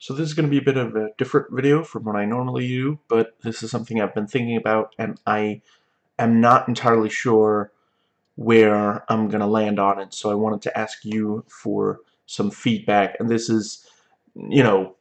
So this is going to be a bit of a different video from what I normally do, but this is something I've been thinking about, and I am not entirely sure where I'm going to land on it, so I wanted to ask you for some feedback, and this is, you know,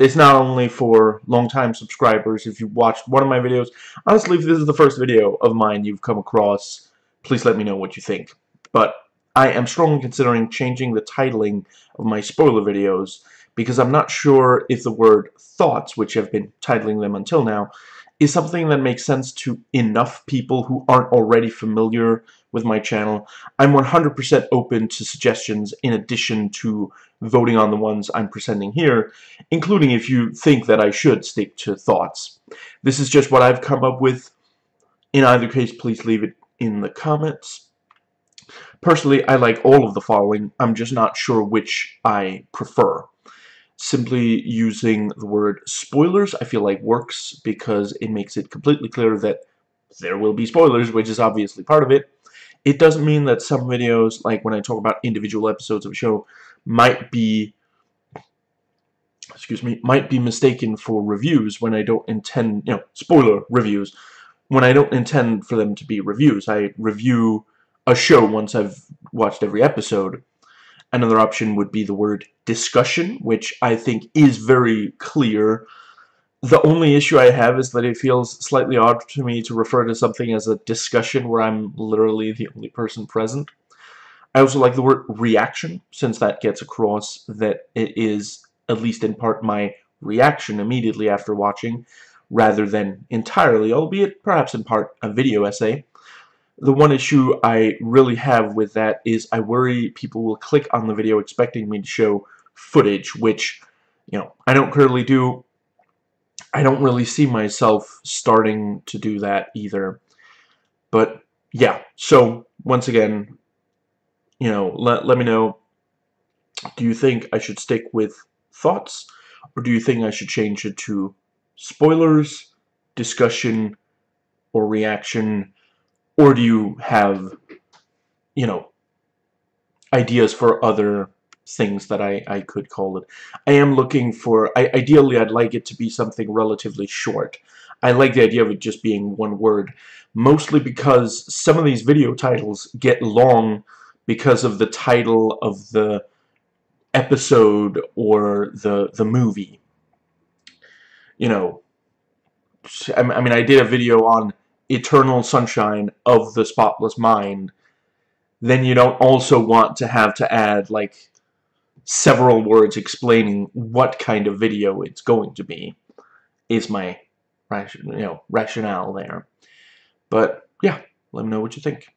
it's not only for long-time subscribers, if you've watched one of my videos, honestly, if this is the first video of mine you've come across, please let me know what you think. But I am strongly considering changing the titling of my spoiler videos because I'm not sure if the word thoughts, which I've been titling them until now, is something that makes sense to enough people who aren't already familiar with my channel. I'm 100% open to suggestions in addition to voting on the ones I'm presenting here, including if you think that I should stick to thoughts. This is just what I've come up with. In either case, please leave it in the comments. Personally, I like all of the following. I'm just not sure which I prefer simply using the word spoilers I feel like works because it makes it completely clear that there will be spoilers, which is obviously part of it. It doesn't mean that some videos, like when I talk about individual episodes of a show, might be excuse me, might be mistaken for reviews when I don't intend, you know, spoiler reviews, when I don't intend for them to be reviews. I review a show once I've watched every episode, Another option would be the word discussion, which I think is very clear. The only issue I have is that it feels slightly odd to me to refer to something as a discussion where I'm literally the only person present. I also like the word reaction, since that gets across that it is, at least in part, my reaction immediately after watching, rather than entirely, albeit perhaps in part, a video essay the one issue I really have with that is I worry people will click on the video expecting me to show footage, which, you know, I don't currently do. I don't really see myself starting to do that either. But, yeah, so, once again, you know, let, let me know, do you think I should stick with thoughts, or do you think I should change it to spoilers, discussion, or reaction, or do you have, you know, ideas for other things that I, I could call it? I am looking for, I, ideally I'd like it to be something relatively short. I like the idea of it just being one word, mostly because some of these video titles get long because of the title of the episode or the the movie. You know, I mean, I did a video on eternal sunshine of the spotless mind, then you don't also want to have to add, like, several words explaining what kind of video it's going to be, is my you know, rationale there. But, yeah, let me know what you think.